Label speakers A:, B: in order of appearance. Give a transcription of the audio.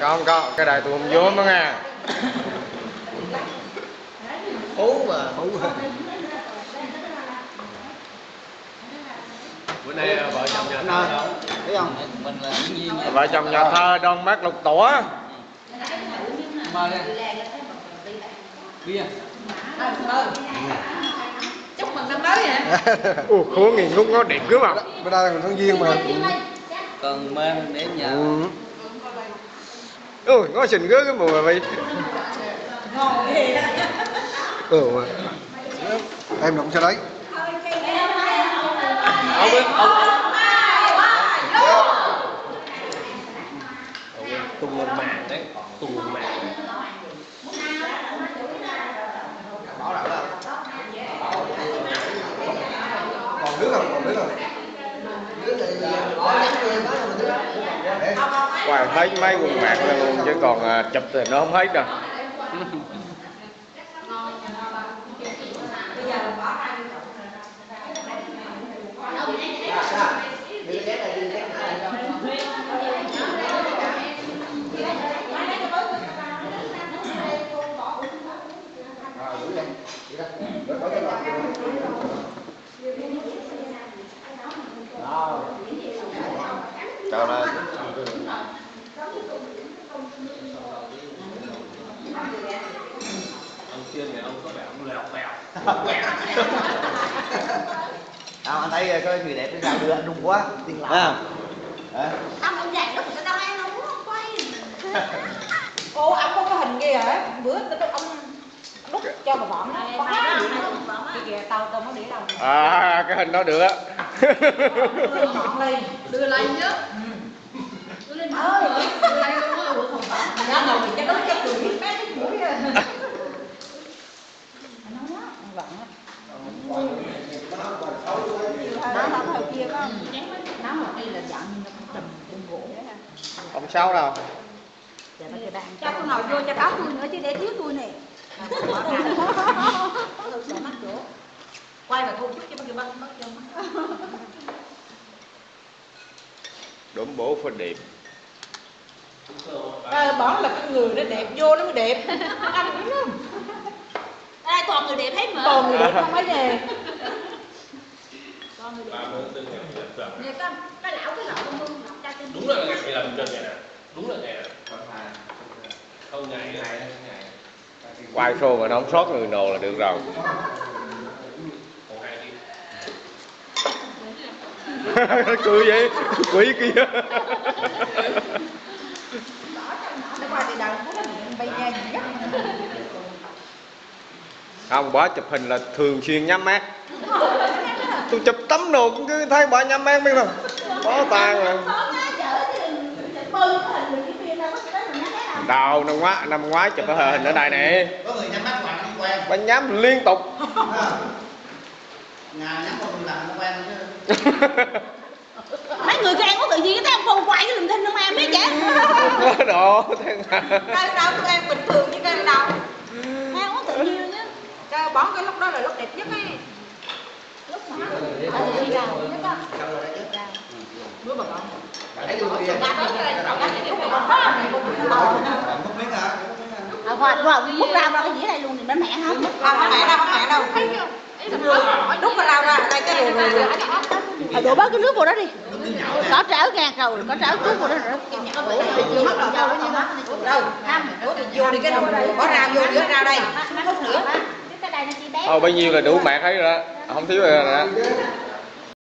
A: không có cái này tôi không vốn đó nghe.
B: Phú mà. Phú
C: bữa nay vợ chồng nhà thơ đâu?
B: Thấy không?
D: Mình là nhiên
A: vợ chồng nhà thơ đoan mát lục tủa.
D: Mời lên bia.
E: Chúc mừng năm mới hả
A: ủa khổ nghìn ngút ngó điện cứ mà
B: bữa nay là tháng giêng mà.
D: Cần men để nhà.
A: Ừ. Ôi ngó xình gớ cái mùa mà vậy
E: ngon gì đó.
B: Ừ. Mà em đụng cho đấy.
C: Ông biết. Ông tung lên mạng đấy. Tung lên mạng
B: còn nước không còn nước không nước thì
A: hoài thấy mấy quần mạc ra luôn chứ, còn à, chụp thì nó không hết đâu.
B: Chào này
C: ông kia thì ông có vẻ ông lèo bèo
B: à, anh thấy có người đẹp cái sao đưa anh rung quá tiên lạ. À.
E: ông ông dạy lúc người ta ăn không muốn quay. Ồ ông có cái hình kia hả? Bữa tôi ông đút cho bà bọn nó có hát nữa kìa tao tao mới để đâu
A: à cái hình đó được. Á
E: đưa lên. Đưa lên chứ đưa lên ơi đưa lên luôn á không phải nó ngồi mình cho nó chắc biết bé cái mũi nó quá vặn nó không hồi kia có nó một đây là dặn nó cũng tầm trên gỗ
A: không sao đâu?
E: Cho con ngồi vô cho có tôi nữa chứ để thiếu tôi nè. Quay mà thu chút cho bác kia bác bác cho
A: đốm bố phải đẹp
E: à, bỏ là cái người nó đẹp vô nó mới đẹp. Anh đúng không đây toàn người đẹp hết mà. Toàn người đẹp không phải nè toàn người đẹp.
C: Ngày
E: nè cái cái lão cái lão con mương
C: đúng là ngày này là trên ngày nào đúng là ngày. Nào không ngày nữa.
A: Quay show mà nó không sót người nồ là được rồi. Cười vậy quỷ kia
E: nó qua thì đầu nó miệng bay ra gì nhất
A: không bỏ chụp hình là thường xuyên nhắm mắt. Tôi chụp tấm đồ cũng cứ thấy bà nhắm mắt biết không? Bó tan rồi. Đầu năm ngoái năm ngoái chụp cái hình ở đây nè.
B: Có người nhắm mắt mà không quen.
A: Bà nhắm liên tục.
E: Mấy người khen có tự nhiên cái ông quay cái lùm thinh không em biết vậy
A: đồ
E: đâu tụi em bình thường chứ đâu. Theo có tự nhiên cho bỏ cái lúc đó là lúc đẹp nhất ấy. Lúc mà ở đi ra nhất á. Bữa bà con À, hoặc hoặc múc rau ra cái dĩa này luôn thì bánh mẹ không không mẹ đâu mẹ đâu? Đút cái rau ra đây cái rồi rồi đổ bớt cái nước vào đó đi. Có trảo ngàn rồi có trảo chút vào đó rồi chưa mất đó. Đâu? Vô đi cái đồ bỏ rau vô giữa rau đây
A: Thôi bao nhiêu là đủ mạc thấy rồi đó. Không thiếu rồi đó